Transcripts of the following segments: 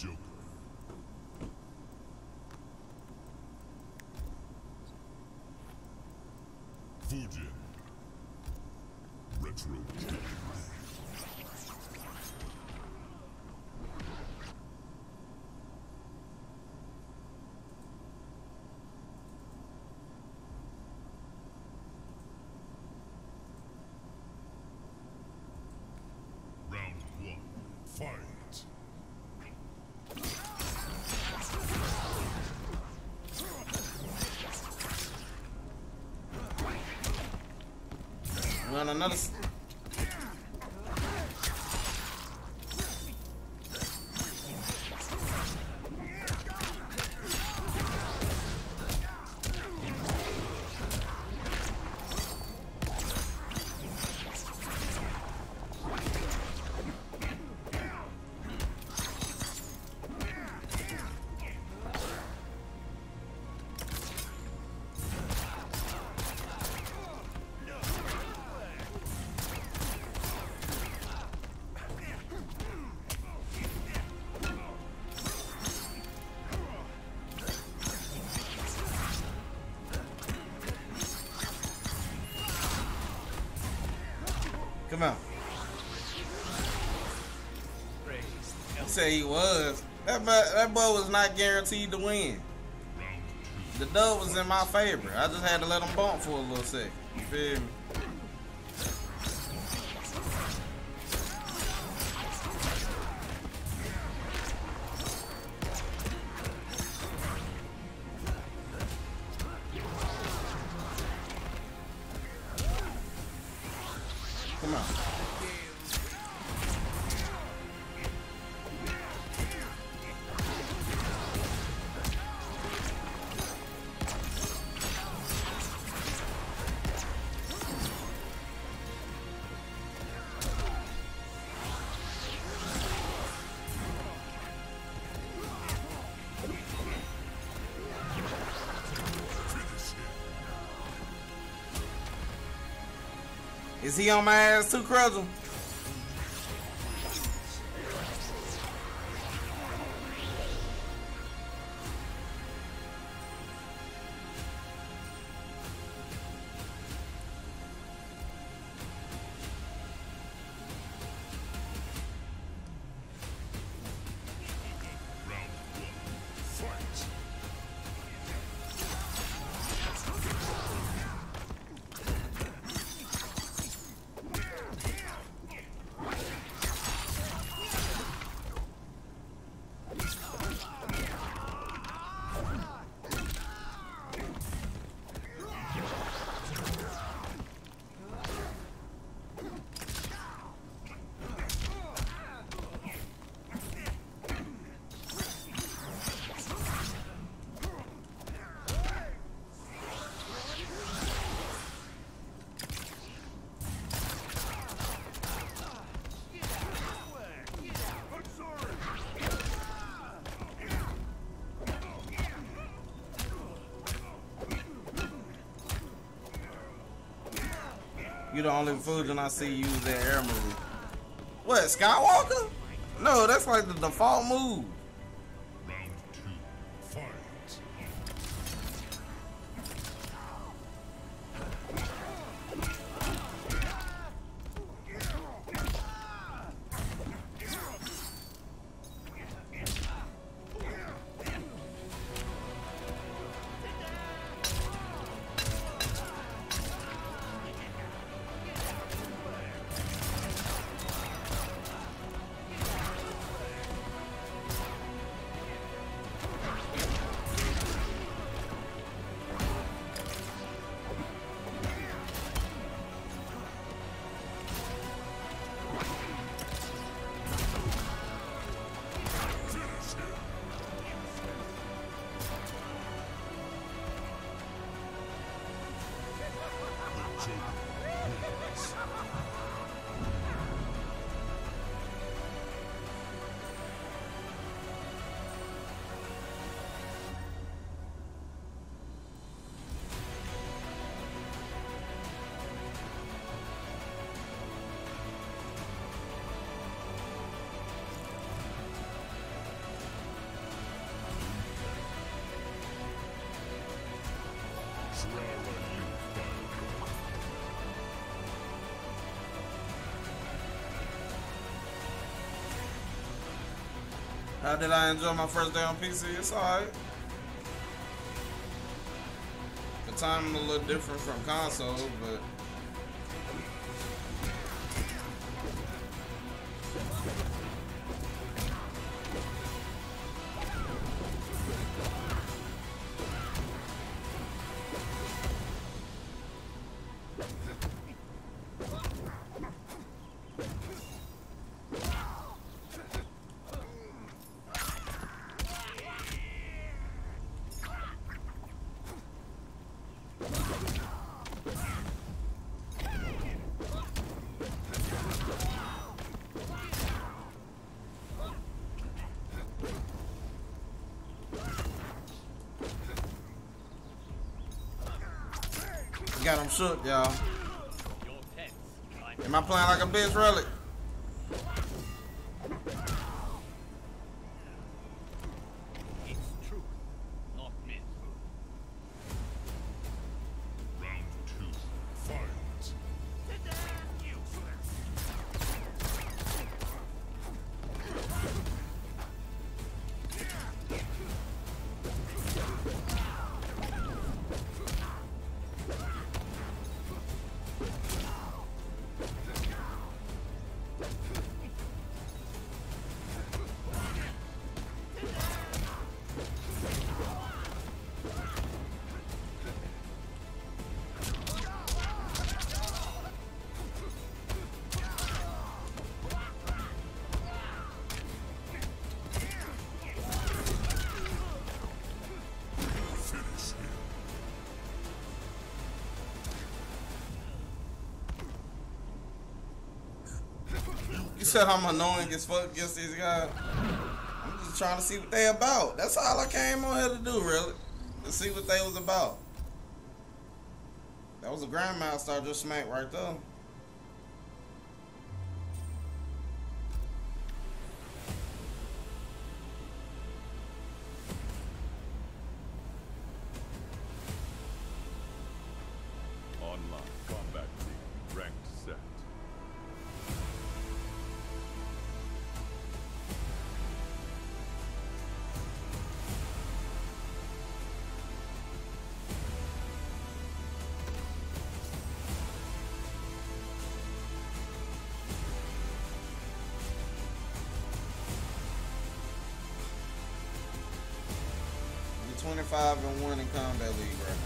Joker. Fujin. Retro. Round one. Fight. Another? Said he was. That boy, that boy was not guaranteed to win. The dub was in my favor. I just had to let him bump for a little sec. You feel me? Is he on my ass too, Crudgle? You the only Fujin I see use that air move. What, Skywalker? No, that's like the default move. How did I enjoy my first day on PC? It's alright. The time a little different from console, but got him shook, y'all. I'm I playing like a bitch, really? Said I'm annoying as fuck against these guys. I'm just trying to see what they about. That's all I came on here to do, really. To see what they was about. That was a grandmaster I just smacked right there. Online 25 and 1 in Kombat League right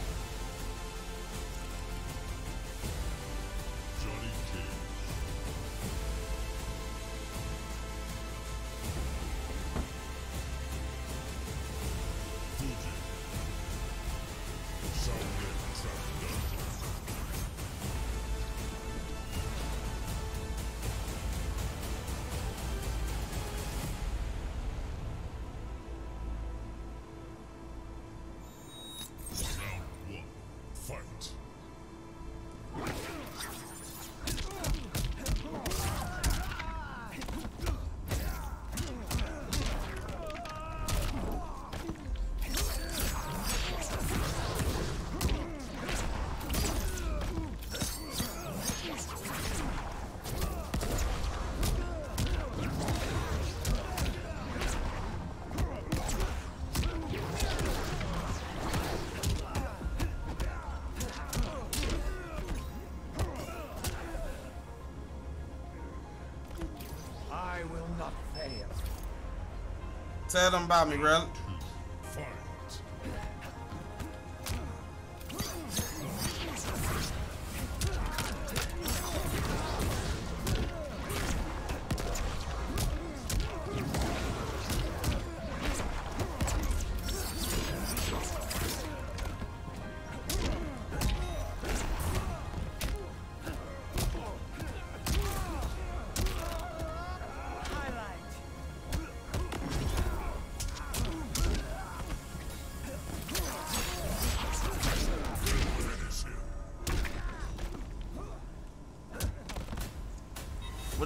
Tell them about me, really.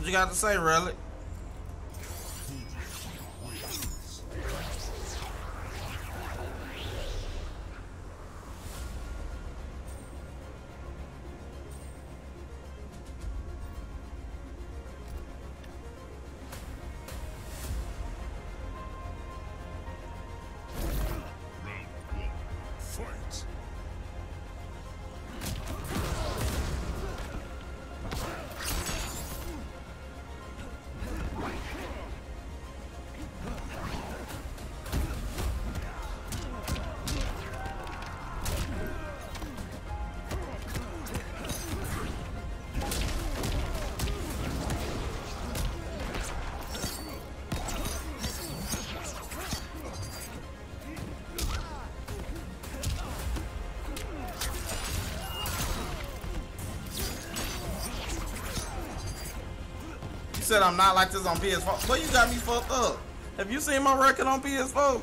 You got to say, really? Said I'm not like this on PS4. But you got me fucked up. Have you seen my record on PS4?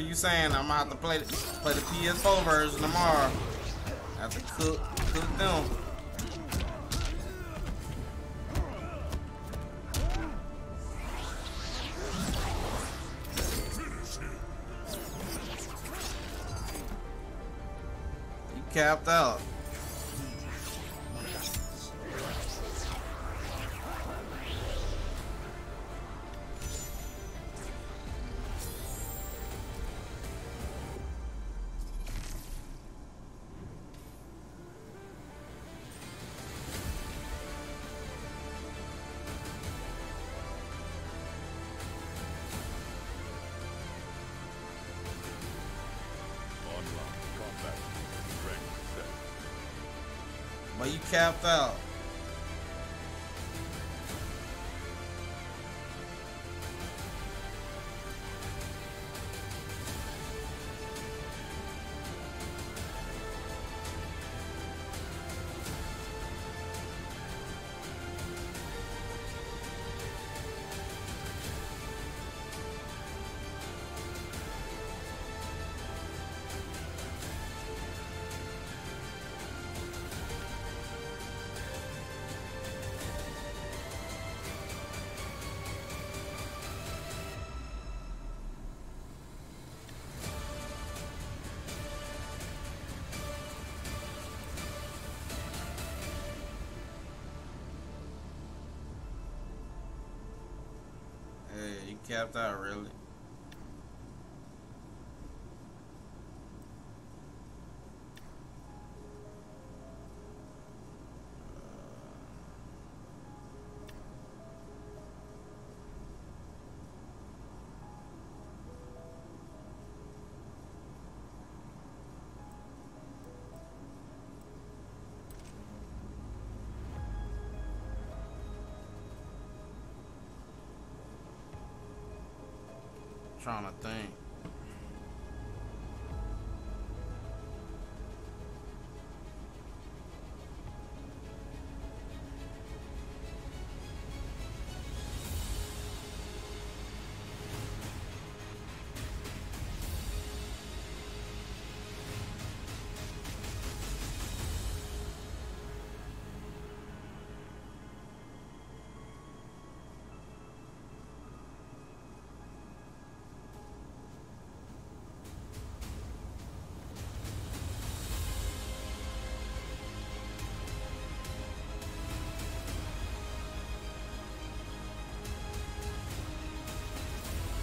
For you saying I'm gonna have to play the, play the PS4 version tomorrow. Have to cook cook them. You capped out. But you capped out. Capped out really. Trying to think.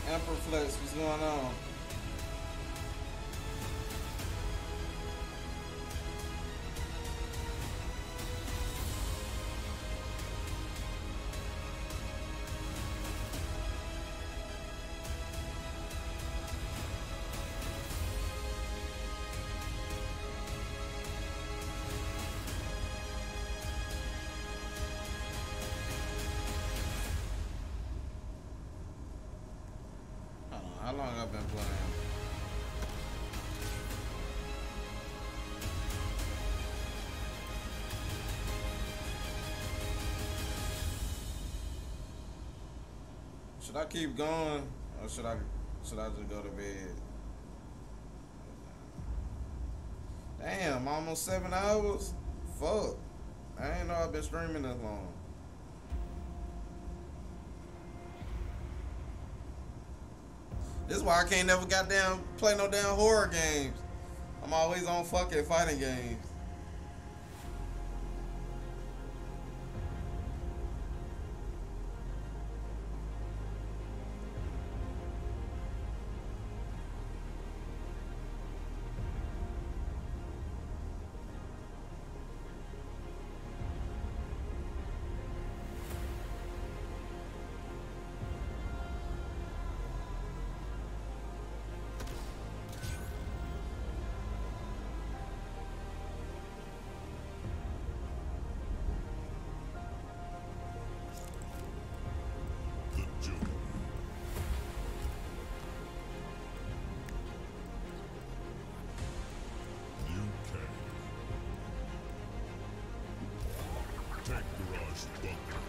Emperorflex, what's going on? Long I've been playing. Should I keep going or should I should I just go to bed? Damn, almost seven hours? Fuck. I ain't know I've been streaming this long. This is why I can't never goddamn play no damn horror games. I'm always on fucking fighting games. First bunker.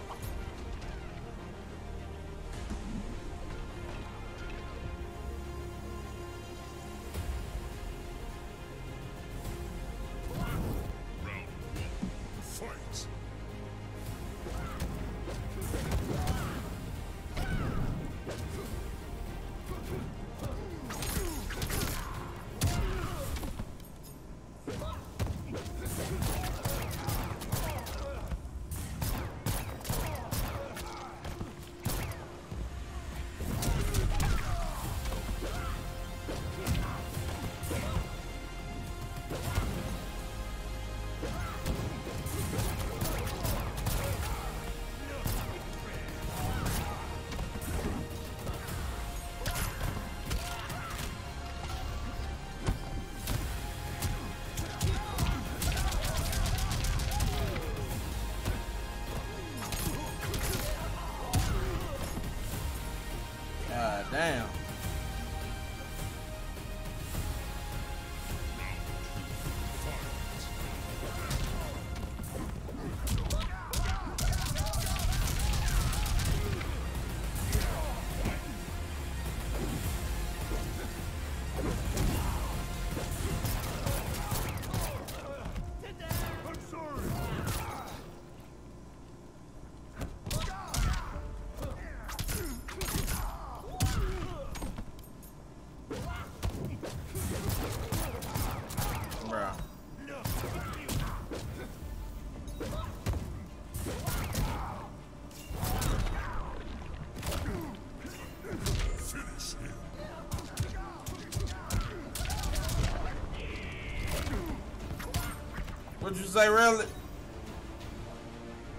Say, really?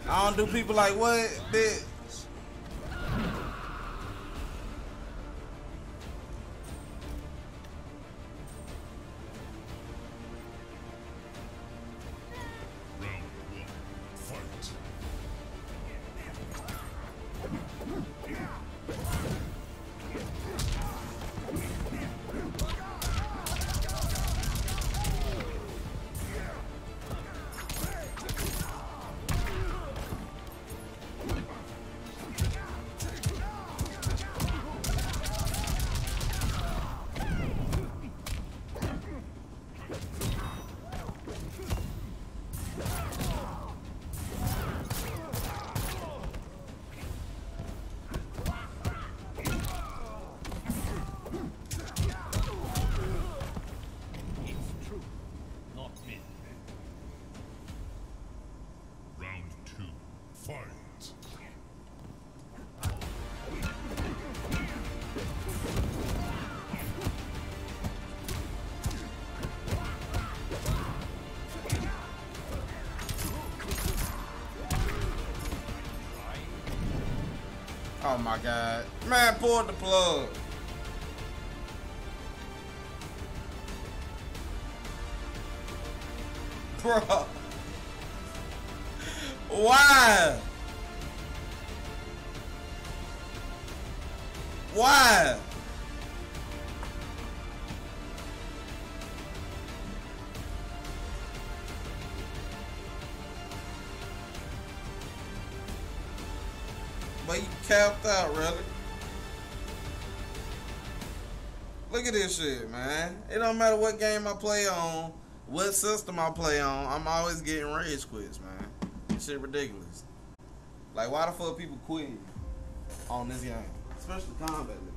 I don't do people like what, bitch? Oh my god. Man, pulled the plug. Bro. Why? Why? But you capped out, really. Look at this shit, man. It don't matter what game I play on, what system I play on, I'm always getting rage quits, man. This shit ridiculous. Like, why the fuck people quit on this game? Especially Kombat.